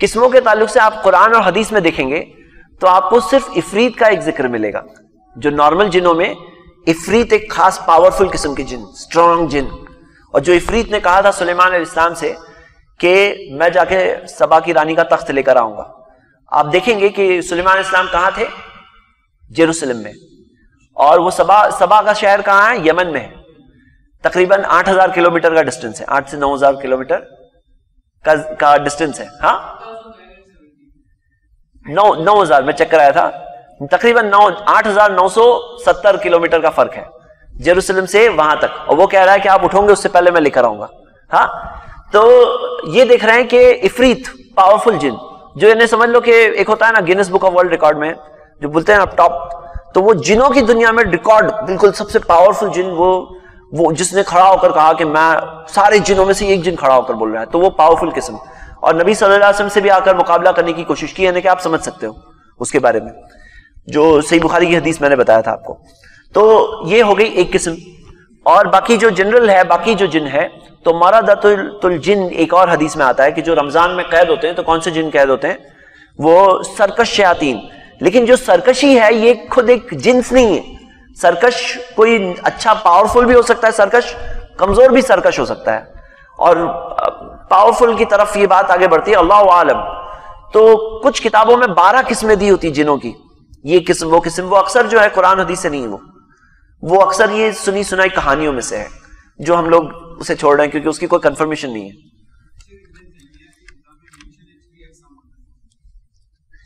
قسموں کے تعلق سے آپ قرآن اور حدیث میں دیکھیں گے، تو آپ کو صرف افریت کا ایک ذکر ملے گا، جو نارمل جنوں میں افریت ایک خاص پاورفل قسم کی جن اسٹرانگ جن۔ اور جو افریت نے کہا تھا سلیمان علیہ السلام سے کہ میں جا کے سبا کی رانی کا تخت لے کر آؤں گا۔ آپ دیکھیں گے کہ سلیمان علیہ السلام کہاں تھے؟ جیروسلم میں۔ اور وہ سبا سبا کا شہر کہاں ہے؟ یمن میں۔ ہے تقریباً آٹھ ہزار کلو میٹر کا ڈسٹینس ہے، آٹھ سے نو ہزار کلو میٹر کا ڈسٹینس ہے ہاں؟ نو نو ہزار، میں چیک کرایا تھا۔ تقریباً نو، آٹھ ہزار نو سو ستر کلو میٹر کا فرق ہے۔ جیروسلم سے وہاں تک۔ اور وہ کہہ رہا ہے کہ آپ اٹھوں گے، اس سے پہلے میں لے کر آؤں گا۔ ہاں؟ تو یہ دیکھ رہے ہیں کہ افریت پاورفل جن، جو انہیں سمجھ لو کہ ایک ہوتا ہے نا Guinness book of world record میں، جو بولتے ہیں ٹاپ تو وہ جنوں کی دنیا میں ریکارڈ بالکل سب سے پاورفل جن، وہ وہ جس نے کھڑا ہو کر کہا کہ میں سارے جنوں میں سے ایک جن کھڑا ہو کر بول رہا ہے، تو وہ پاورفل قسم اور نبی صلی اللہ علیہ وسلم سے بھی آ کر مقابلہ کرنے کی کوشش کی یعنی کہ آپ سمجھ سکتے ہو اس کے بارے میں۔ جو صحیح بخاری کی حدیث میں نے بتایا تھا آپ کو۔ تو یہ ہو گئی ایک قسم۔ اور باقی جو جنرل ہے، باقی جو جن ہے، تو مرادت الجن ایک اور حدیث میں آتا ہے کہ جو رمضان میں قید ہوتے ہیں، تو کون سے جن قید ہوتے ہیں؟ وہ سرکش شیاطین۔ لیکن جو سرکشی ہے، یہ خود ایک جنس نہیں ہے۔ سرکش کوئی اچھا پاورفل بھی ہو سکتا ہے، سرکش کمزور بھی سرکش ہو سکتا ہے۔ اور پاورفل کی طرف یہ بات آگے بڑھتی ہے، اللہ عالم۔ تو کچھ کتابوں میں بارہ قسمیں دی ہوتی جنوں کی۔ یہ قسم، وہ قسم، وہ اکثر جو ہے قرآن حدیث سے نہیں، وہ۔ وہ اکثر یہ سنی سنائی کہانیوں میں سے ہے جو ہم لوگ اسے چھوڑ رہے ہیں کیونکہ اس کی کوئی کنفرمیشن نہیں ہے۔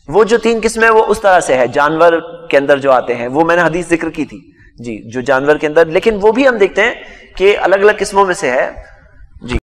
وہ جو تین قسمیں وہ اس طرح سے ہے جانور کے اندر جو آتے ہیں، وہ میں نے حدیث ذکر کی تھی۔ جی جو جانور کے اندر، لیکن وہ بھی ہم دیکھتے ہیں کہ الگ الگ قسموں میں سے ہے۔ جی۔